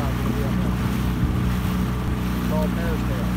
stop. Called Marisdale.